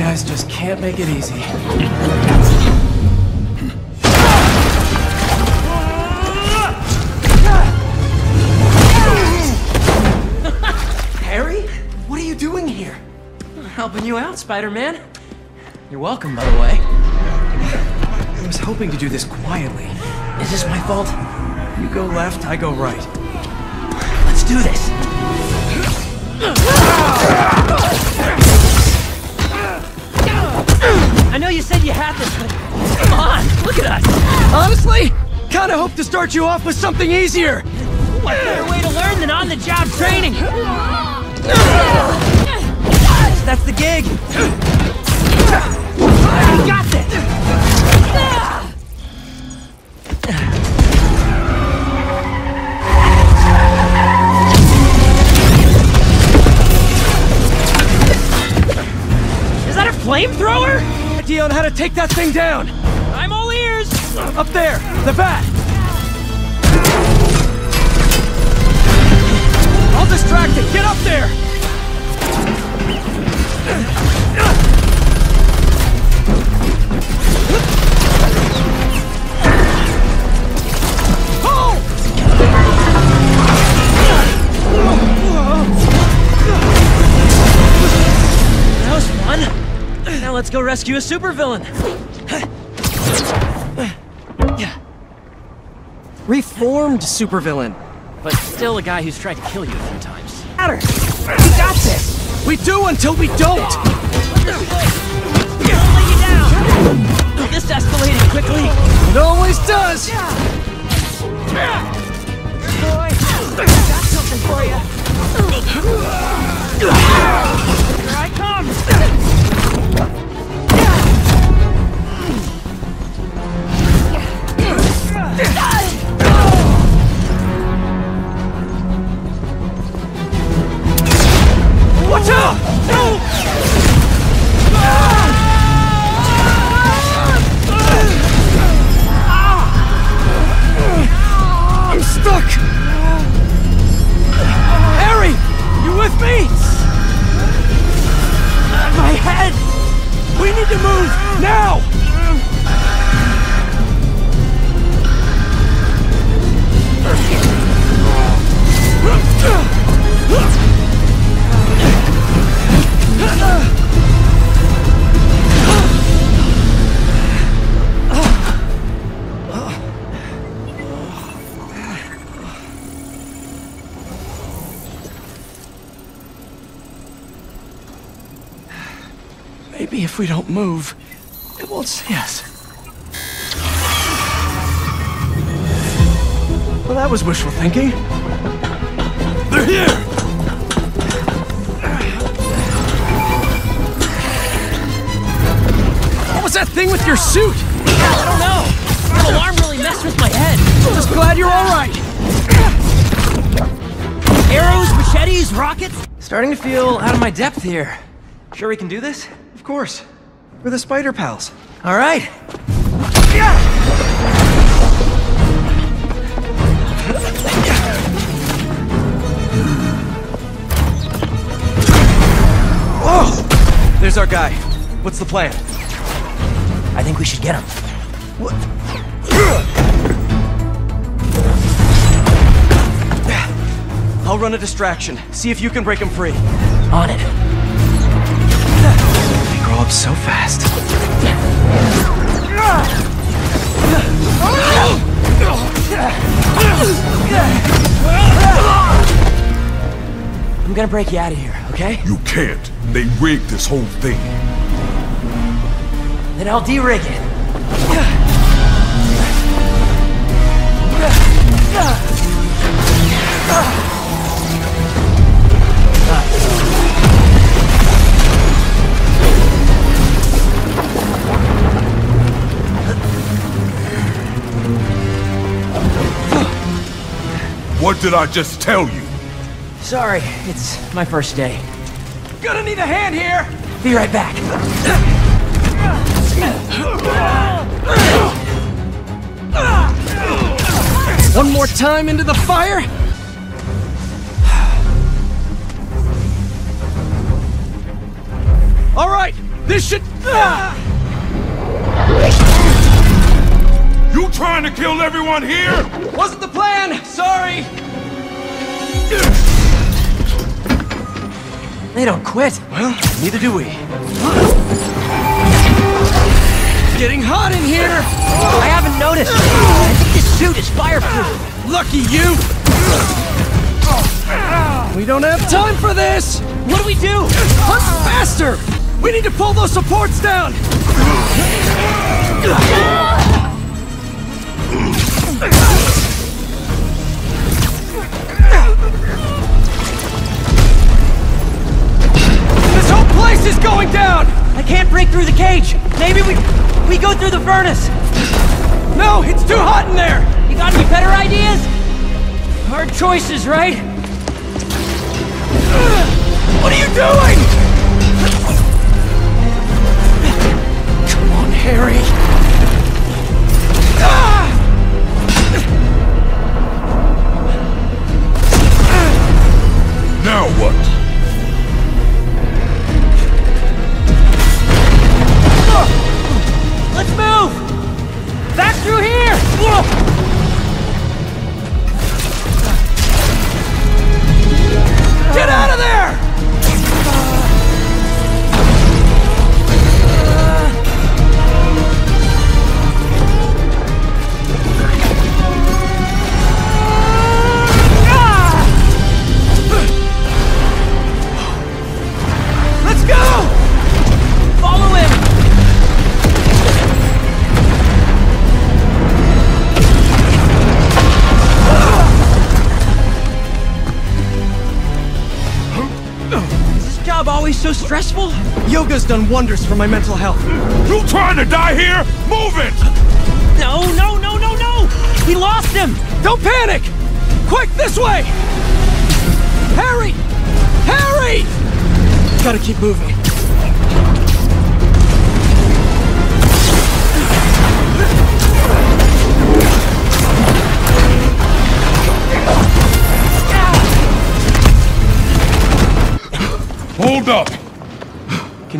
guys just can't make it easy. Harry? What are you doing here? Helping you out, Spider-Man. You're welcome, by the way. I was hoping to do this quietly. Is this my fault? You go left, I go right. Let's do this. I know you said you had this, but come on, look at us. Honestly, kinda hope to start you off with something easier. What better way to learn than on-the-job training? That's the gig. You got take that thing down. I'm all ears. Up there, the bat. I'll distract it. Get up there. Rescue a supervillain. Yeah. Reformed supervillain. But still a guy who's tried to kill you a few times. Matter. We got this. We do until we don't. Don't lay you down. This escalated quickly. It always does. Boy, got something for you. Maybe if we don't move, it won't see us. Well, that was wishful thinking. They're here! What was that thing with your suit? I don't know. That alarm really messed with my head. I'm just glad you're all right. Arrows, machetes, rockets. Starting to feel out of my depth here. Sure we can do this? Of course. We're the Spider Pals. All right. Oh! There's our guy. What's the plan? I think we should get him. What? I'll run a distraction. See if you can break him free. On it. They grow up so fast. I'm gonna break you out of here, okay? You can't. They rigged this whole thing. Then I'll de-rig it. What did I just tell you? Sorry, it's my first day. Gonna need a hand here! Be right back. One more time into the fire! All right, This should... trying to kill everyone here? Wasn't the plan! Sorry! They don't quit. Well, neither do we. Getting hot in here! I haven't noticed. I think this suit is fireproof. Lucky you! We don't have time for this! What do we do? Hunt faster! We need to pull those supports down! This whole place is going down! I can't break through the cage. Maybe we we go through the furnace. No, it's too hot in there! You got any better ideas? Hard choices, right? What are you doing? Come on, Harry. Stressful? Yoga's done wonders for my mental health. You trying to die here? Move it! No, no, no, no, no! We lost him! Don't panic! Quick, this way! Harry! Harry! Gotta keep moving. Hold up!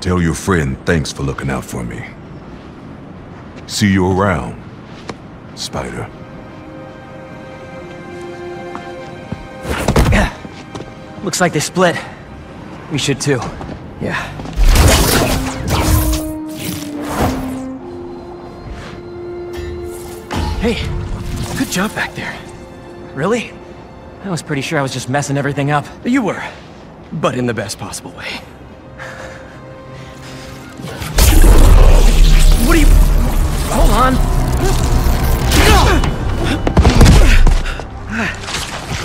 Tell your friend thanks for looking out for me. See you around, Spider. Looks like they split. We should too. Yeah. Hey, good job back there. Really? I was pretty sure I was just messing everything up. You were, but in the best possible way. What are you... Hold on.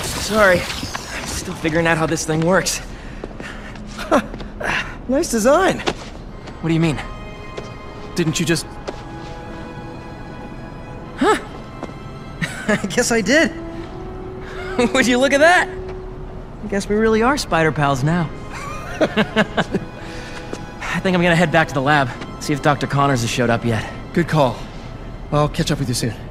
Sorry. I'm still figuring out how this thing works. Nice design. What do you mean? Didn't you just... Huh. I guess I did. Would you look at that? I guess we really are spider pals now. I think I'm gonna head back to the lab, see if Dr. Connors has showed up yet. Good call. I'll catch up with you soon.